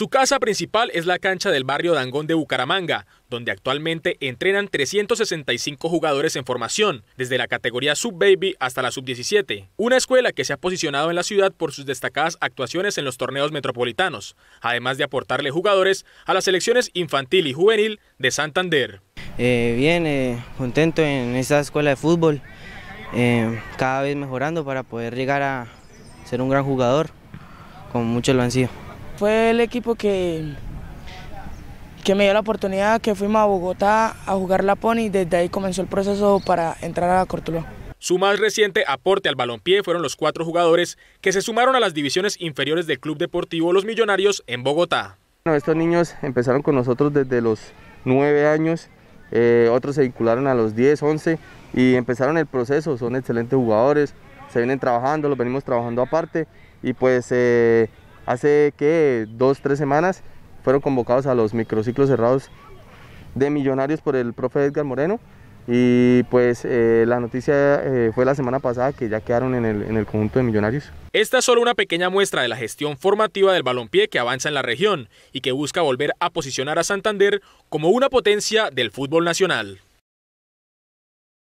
Su casa principal es la cancha del barrio Dangón de Bucaramanga, donde actualmente entrenan 365 jugadores en formación, desde la categoría Sub-Baby hasta la Sub-17. Una escuela que se ha posicionado en la ciudad por sus destacadas actuaciones en los torneos metropolitanos, además de aportarle jugadores a las selecciones infantil y juvenil de Santander. Eh, bien, eh, contento en esta escuela de fútbol, eh, cada vez mejorando para poder llegar a ser un gran jugador, como muchos lo han sido. Fue el equipo que, que me dio la oportunidad, que fuimos a Bogotá a jugar la Pony y desde ahí comenzó el proceso para entrar a la Cortuluá. Su más reciente aporte al balompié fueron los cuatro jugadores que se sumaron a las divisiones inferiores del Club Deportivo Los Millonarios en Bogotá. Bueno, estos niños empezaron con nosotros desde los nueve años, eh, otros se vincularon a los 10, 11 y empezaron el proceso, son excelentes jugadores, se vienen trabajando, los venimos trabajando aparte y pues eh, hace que dos, tres semanas fueron convocados a los microciclos cerrados de millonarios por el profe Edgar Moreno y pues eh, la noticia eh, fue la semana pasada que ya quedaron en el, en el conjunto de millonarios. Esta es solo una pequeña muestra de la gestión formativa del balompié que avanza en la región y que busca volver a posicionar a Santander como una potencia del fútbol nacional.